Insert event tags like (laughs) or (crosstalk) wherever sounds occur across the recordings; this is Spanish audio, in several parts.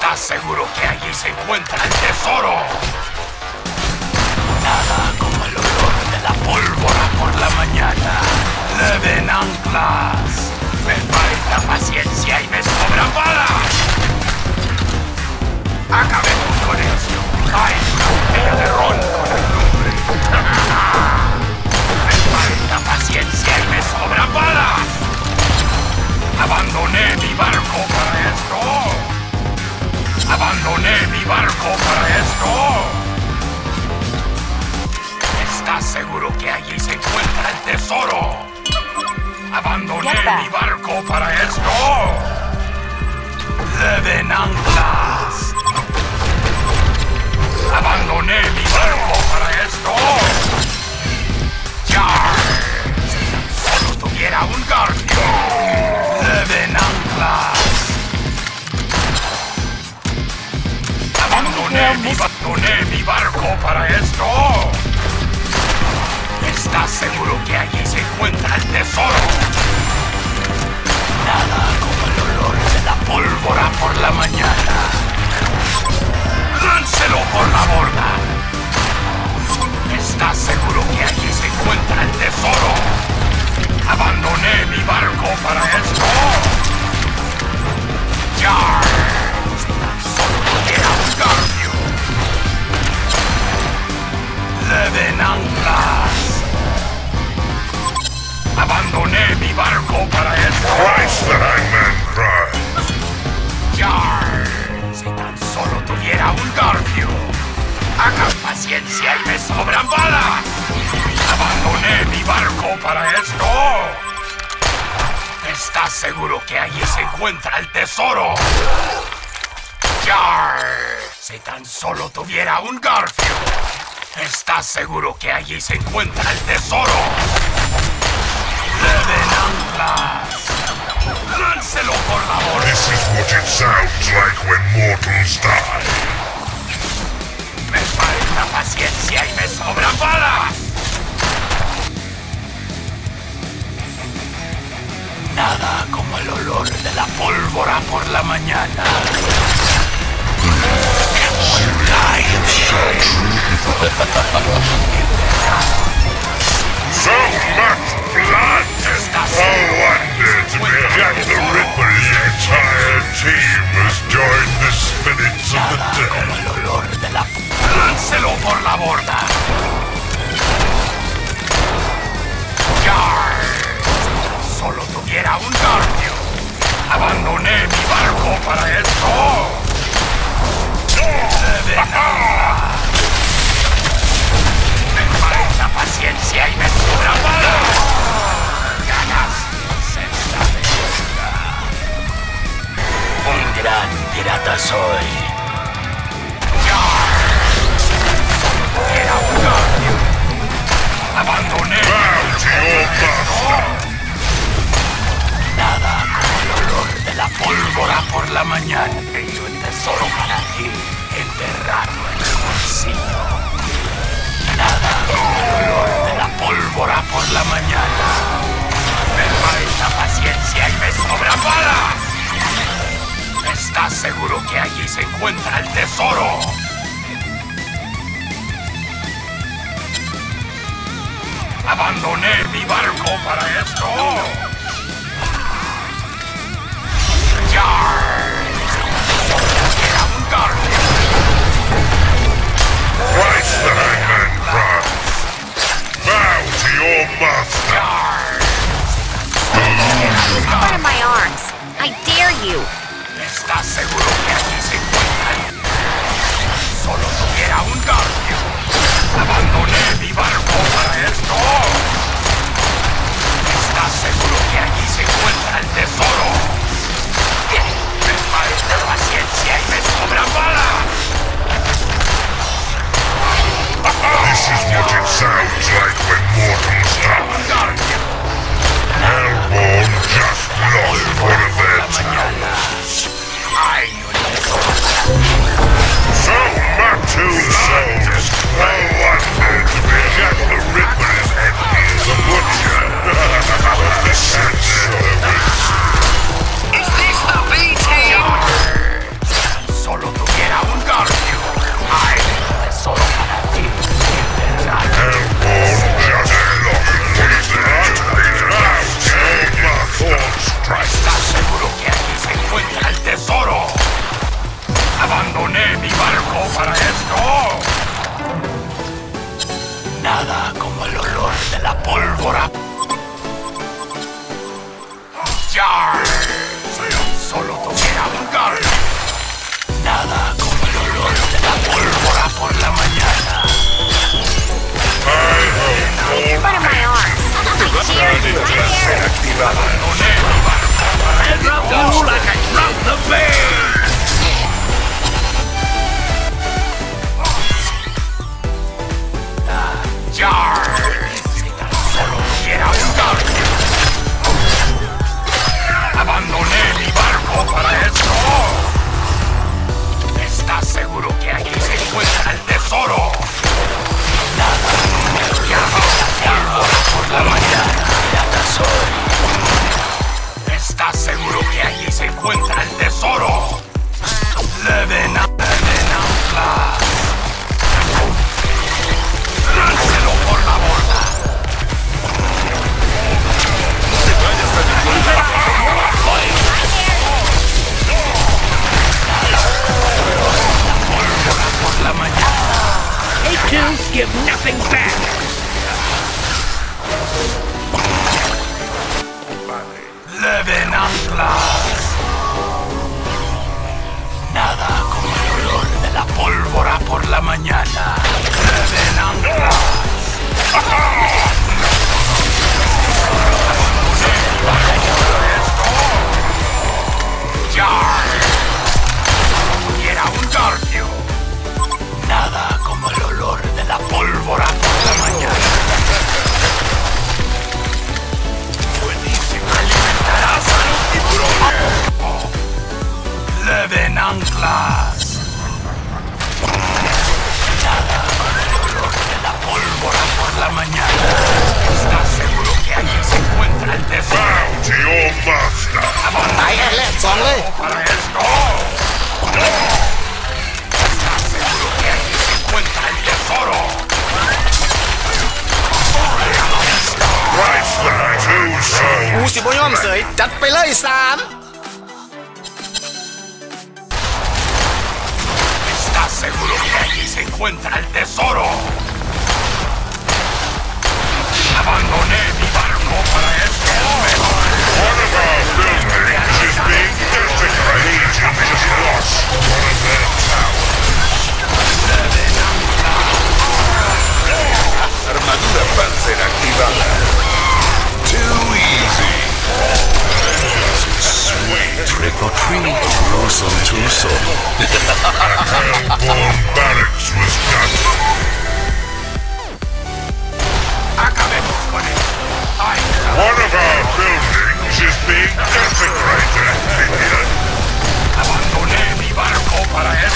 ¿Estás seguro que allí se encuentra el tesoro? Nada como el olor de la pólvora por la mañana. Le ven anclas. Me falta paciencia y me sobran balas. Acabemos con esto. Hay una botella de ron con el nombre. Back. mi barco para esto. Deben anclas. Abandoné mi barco para esto. Ya. Solo tuviera un garfio. Deben anclas. Abandoné mi, abandoné mi barco para esto. ¿Estás seguro que allí se encuentra el tesoro? La mañana. ¡Láncelo por la borda! ¿Estás seguro que allí se encuentra el tesoro? Abandoné mi barco para esto. ¡Ya! Solo cambio. Deben anclas. Abandoné mi barco para esto. Yar. Si tan solo tuviera un garfio. Hagan paciencia y me sobran balas. Abandoné mi barco para esto. ¿Estás seguro que allí se encuentra el tesoro? Yar. Si tan solo tuviera un garfio. ¿Estás seguro que allí se encuentra el tesoro? Deben anclas. Láncelo por borda. This is what it sounds like when mortals die. Me falta paciencia y me sobran balas. Nada como el olor de la pólvora por la mañana. (laughs) So much blood! No wonder Jack the Ripper's entire team has joined the spirits of the dead. ¡Láncelo por la borda! ¡Yar! Solo tuviera un garfio. Abandoné mi barco para esto. Deben pirata soy. Era un. Abandoné. Master! Nada como el olor de la pólvora por la mañana. Tengo un tesoro para ti, enterrado en el bolsillo. Nada como el olor de la pólvora por la mañana. Me falta paciencia y me sobran balas. ¿Estás seguro que allí se encuentra el tesoro? Abandoné mi barco para esto. Yar. I dare you. ¿Estás seguro que aquí se encuentra? Solo tuviera un garfio. Abandoné mi barco para esto. ¿Estás seguro que allí se encuentra el tesoro? Me falta paciencia y me sobran balas. This is what it sounds like when mortals die. Hellborn just lost one of their towers. Much two souls. No wonder to be Jack the Ripper is envy as a butcher. (laughs) the sad What up? ¡Yar! Solo toqué a jugar. Nada como el olor de la pólvora por la mañana. Hey, One of my arms. Ser activada. El round the bay. จัดไปเลย 3 Castle. Hellborn barracks was done. One of our buildings is being desecrated.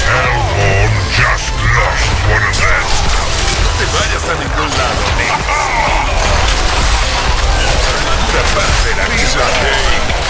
Hellborn just lost one of them. No te vayas a ningún lado, Nick. The Barcelonisa King.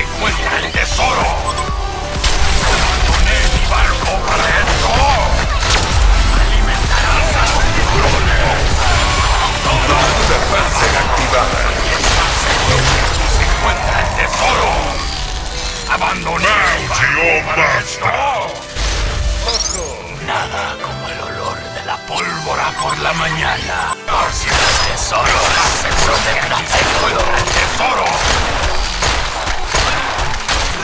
Se encuentra el tesoro. Abandoné mi barco para esto. Alimentarás a los tiburones. Todas de ser activadas. Se encuentra el tesoro. Abandoné mi barco para. Nada como el olor de la pólvora por la mañana. Por el tesoro, seguro de que el tesoro.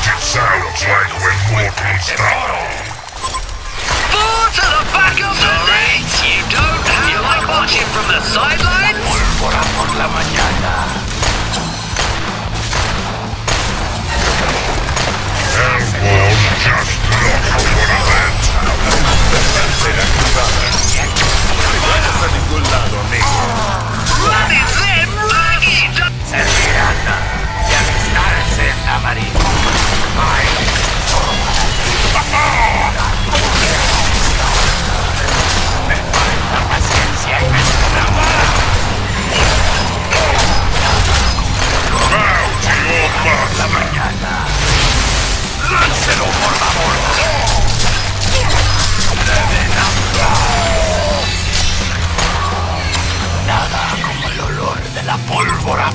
what it sounds like when mortals die. Four to the back of the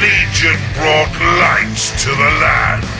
Legion brought light to the land.